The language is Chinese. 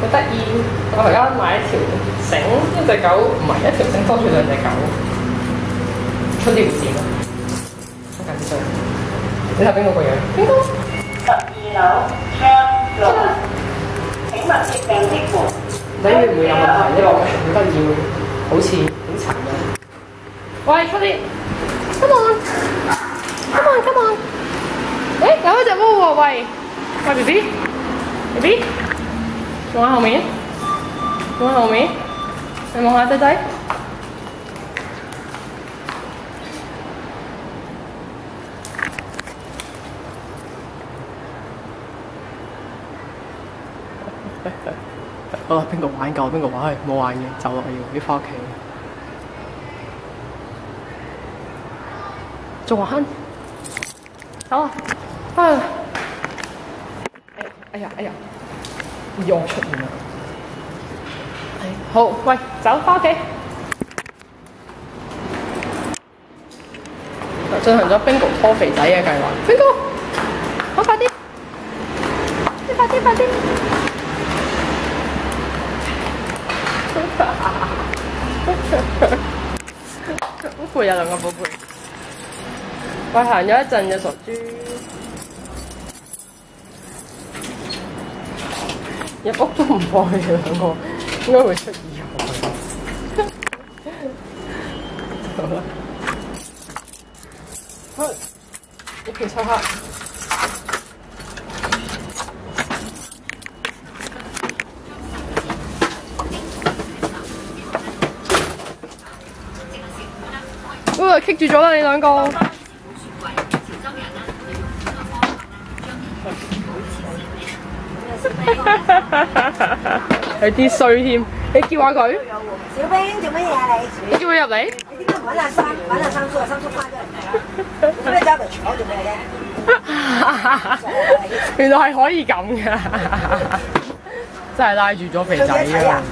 好得意！我而家買一條繩，一隻狗唔係一條繩拖住兩隻狗，出啲唔掂啊！好緊張。你睇邊個個樣？邊個？十二樓張六，請勿接並的門。你會唔會有問題？呢我好得意喎，好似好殘忍。喂，出啲！Come on！Come on！Come on！誒，有一隻貓喎，喂，喂 B B，B B，仲喺後面，仲喺後面，你望下仔仔。好啦，邊個玩夠邊個玩，冇玩嘅走落要要翻屋企。仲玩？走啊！啊！哎哎呀哎呀，又出現啦！好，喂，走翻屋企。進行咗 Bingo 拖肥仔嘅計劃。Bingo，好快啲！你快啲快啲！好攰啊，兩個寶貝。喂，行咗一陣嘅傻豬，入屋都唔放佢哋兩個，應該會出意外。好啦，好，一片漆黑。哇！棘住咗啦，你兩個。有啲衰添，你叫下佢，小兵做乜嘢啊你？你叫佢入嚟。你點解唔揾阿三揾阿三叔啊？三叔翻咗嚟啊，咁你走嚟坐做咩啫？原來係可以咁嘅，真係拉住咗肥仔啊！